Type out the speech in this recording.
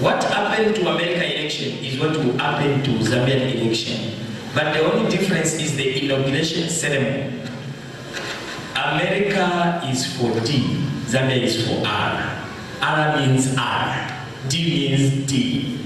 What happened to America election is what will happen to Zambian election. But the only difference is the inauguration ceremony. America is for D, Zambia is for R. R means R, D means D.